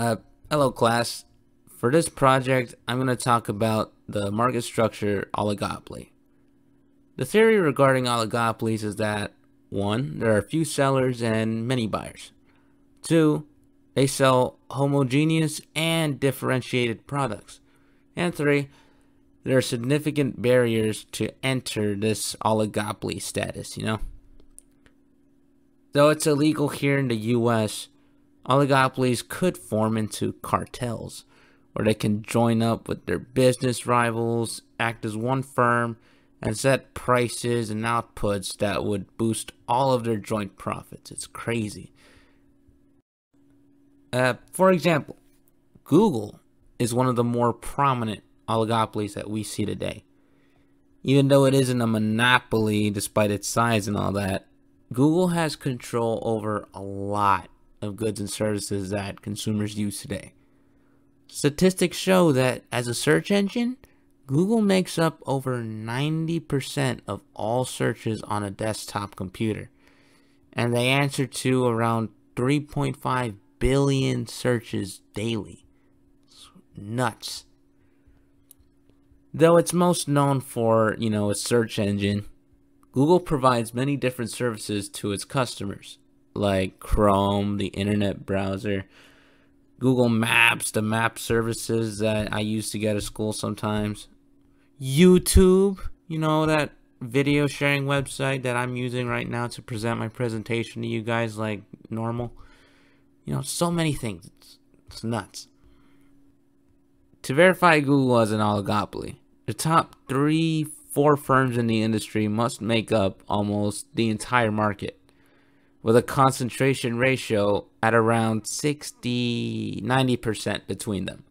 Uh, hello class. For this project, I'm going to talk about the market structure oligopoly. The theory regarding oligopolies is that 1. There are few sellers and many buyers. 2. They sell homogeneous and differentiated products. And 3. There are significant barriers to enter this oligopoly status, you know? Though it's illegal here in the US, oligopolies could form into cartels, where they can join up with their business rivals, act as one firm, and set prices and outputs that would boost all of their joint profits. It's crazy. Uh, for example, Google is one of the more prominent oligopolies that we see today. Even though it isn't a monopoly despite its size and all that, Google has control over a lot of goods and services that consumers use today. Statistics show that as a search engine, Google makes up over 90% of all searches on a desktop computer, and they answer to around 3.5 billion searches daily. It's nuts. Though it's most known for, you know, a search engine, Google provides many different services to its customers, like Chrome, the internet browser, Google Maps, the map services that I use to get to school sometimes, YouTube, you know, that video sharing website that I'm using right now to present my presentation to you guys like normal. You know, so many things. It's, nuts. To verify Google as an oligopoly, the top three, four firms in the industry must make up almost the entire market, with a concentration ratio at around 60 90% between them.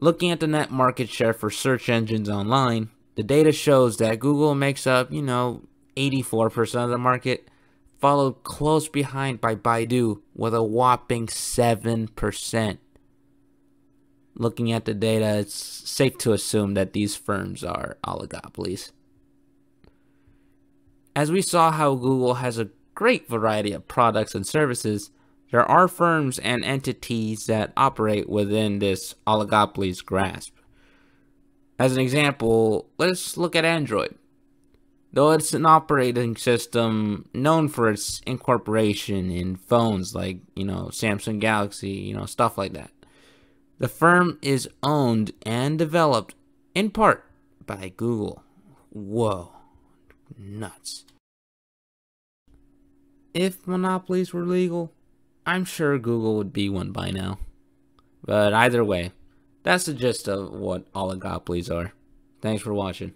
Looking at the net market share for search engines online, the data shows that Google makes up, you know, 84% of the market, followed close behind by Baidu with a whopping 7% looking at the data, it's safe to assume that these firms are oligopolies. As we saw how Google has a great variety of products and services, there are firms and entities that operate within this oligopoly's grasp. As an example, let's look at Android. Though it's an operating system known for its incorporation in phones like, you know, Samsung Galaxy, you know, stuff like that. The firm is owned and developed in part by Google. Whoa, nuts. If monopolies were legal, I'm sure Google would be one by now. But either way, that's the gist of what oligopolies are. Thanks for watching.